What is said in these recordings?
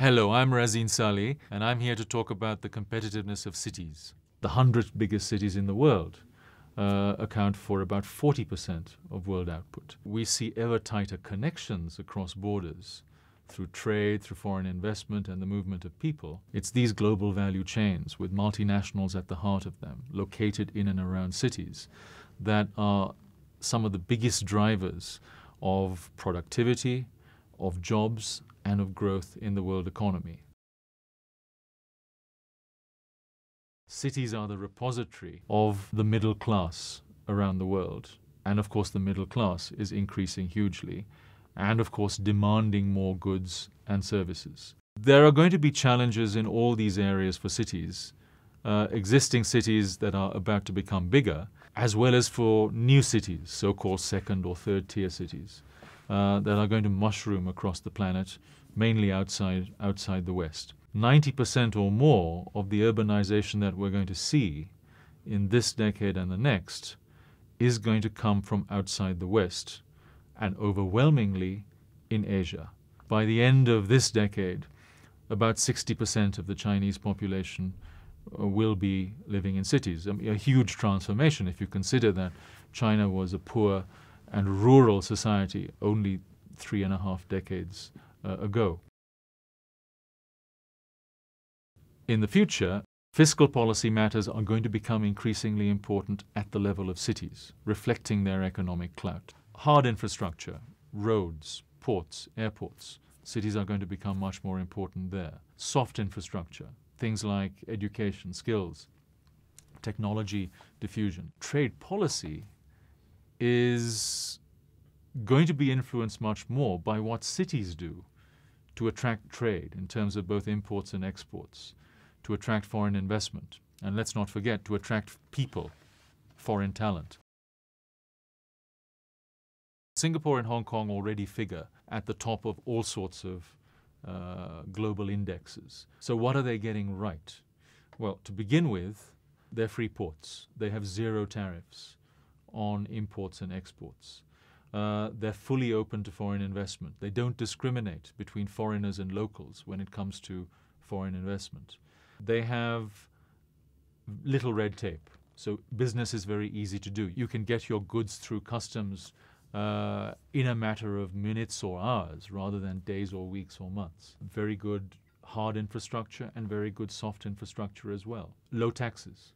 Hello, I'm Razeen Sally, and I'm here to talk about the competitiveness of cities. The 100 biggest cities in the world uh, account for about 40% of world output. We see ever tighter connections across borders through trade, through foreign investment, and the movement of people. It's these global value chains with multinationals at the heart of them, located in and around cities, that are some of the biggest drivers of productivity, of jobs, and of growth in the world economy. Cities are the repository of the middle class around the world. And of course, the middle class is increasing hugely and, of course, demanding more goods and services. There are going to be challenges in all these areas for cities, uh, existing cities that are about to become bigger, as well as for new cities, so called second or third tier cities, uh, that are going to mushroom across the planet, mainly outside, outside the West. 90% or more of the urbanization that we're going to see in this decade and the next is going to come from outside the West and overwhelmingly in Asia. By the end of this decade, about 60% of the Chinese population uh, will be living in cities. I mean, a huge transformation if you consider that China was a poor and rural society only three and a half decades uh, ago. In the future, fiscal policy matters are going to become increasingly important at the level of cities, reflecting their economic clout. Hard infrastructure, roads, ports, airports, cities are going to become much more important there. Soft infrastructure, things like education, skills, technology diffusion. Trade policy is going to be influenced much more by what cities do to attract trade in terms of both imports and exports, to attract foreign investment, and let's not forget to attract people, foreign talent. Singapore and Hong Kong already figure at the top of all sorts of uh, global indexes. So, what are they getting right? Well, to begin with, they're free ports. They have zero tariffs on imports and exports. Uh, they're fully open to foreign investment. They don't discriminate between foreigners and locals when it comes to foreign investment. They have little red tape. So business is very easy to do. You can get your goods through customs uh, in a matter of minutes or hours rather than days or weeks or months. Very good hard infrastructure and very good soft infrastructure as well. Low taxes,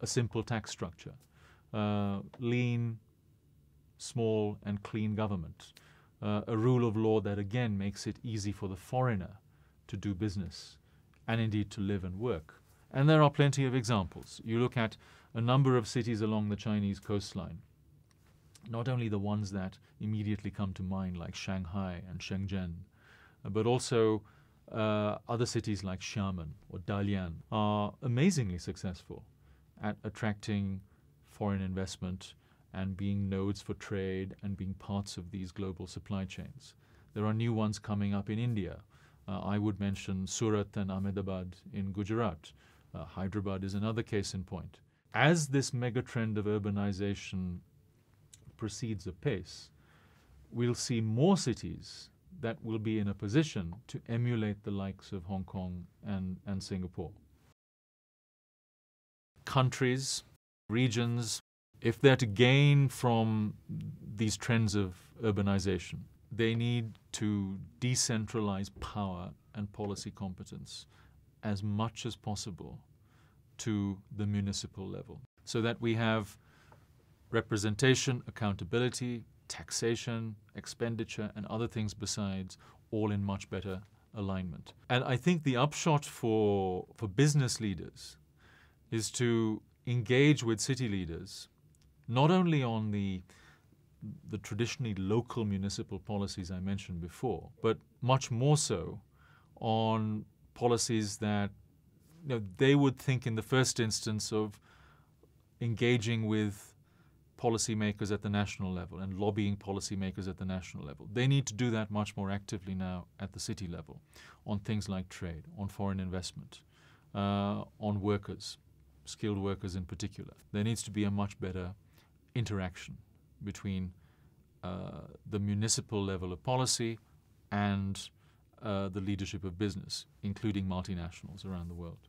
a simple tax structure, uh, lean, small, and clean government, uh, a rule of law that again makes it easy for the foreigner to do business and indeed to live and work. And there are plenty of examples. You look at a number of cities along the Chinese coastline not only the ones that immediately come to mind, like Shanghai and Shenzhen, uh, but also uh, other cities like Xiamen or Dalian are amazingly successful at attracting foreign investment and being nodes for trade and being parts of these global supply chains. There are new ones coming up in India. Uh, I would mention Surat and Ahmedabad in Gujarat. Uh, Hyderabad is another case in point. As this megatrend of urbanization proceeds apace, we'll see more cities that will be in a position to emulate the likes of Hong Kong and, and Singapore. Countries, regions, if they're to gain from these trends of urbanization, they need to decentralize power and policy competence as much as possible to the municipal level so that we have representation, accountability, taxation, expenditure, and other things besides, all in much better alignment. And I think the upshot for, for business leaders is to engage with city leaders, not only on the, the traditionally local municipal policies I mentioned before, but much more so on policies that you know, they would think in the first instance of engaging with policymakers at the national level and lobbying policymakers at the national level. They need to do that much more actively now at the city level on things like trade, on foreign investment, uh, on workers, skilled workers in particular. There needs to be a much better interaction between uh, the municipal level of policy and uh, the leadership of business, including multinationals around the world.